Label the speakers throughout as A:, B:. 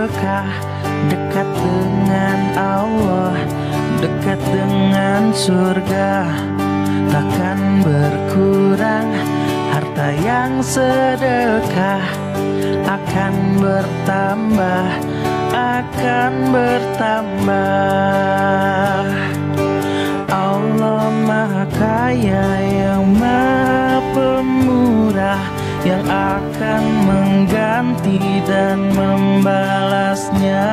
A: bertambah Dekat dengan Allah Dekat dengan surga? Takkan berkurang Harta yang sedekah. Akan bertambah Akan bertambah. Allah Maha Kaya yang akan mengganti dan membalasnya.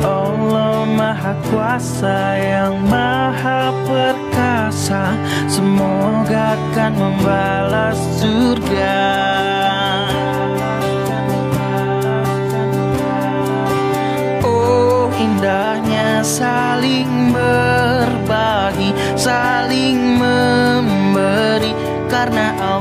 A: Allah Maha Kuasa yang Maha Perkasa Semoga akan membalas surga. Oh indahnya saling berbagi Saling memberi karena Allah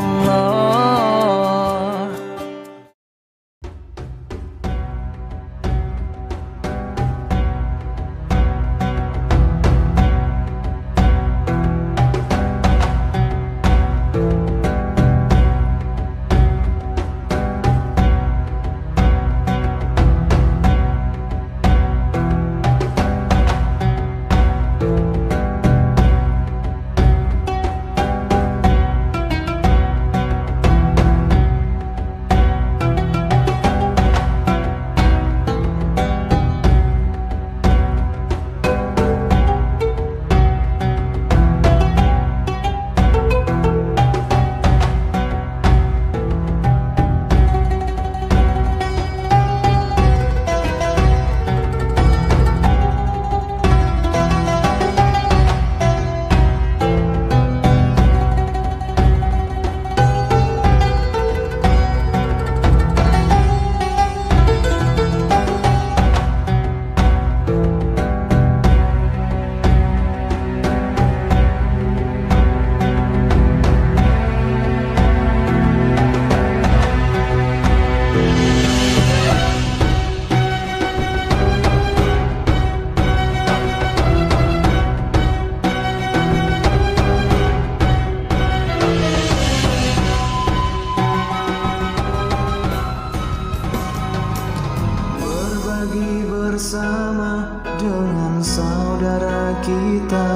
B: Saudara kita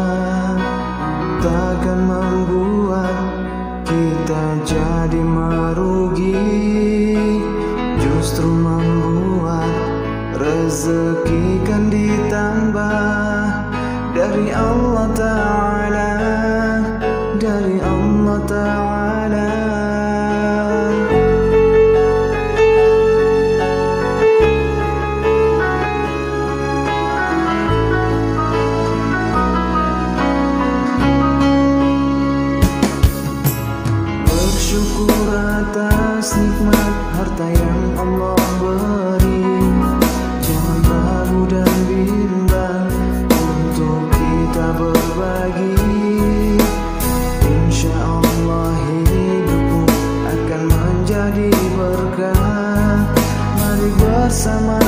B: takkan membuat kita jadi merugi justru membuat rezeki kan ditambah dari Allah Ta'ala dari Allah Ta'ala. bersyukur atas nikmat harta yang Allah beri. Jangan ragu dan bimbang untuk kita berbagi. Insya Allah hidupmu akan menjadi berkah. Mari bersama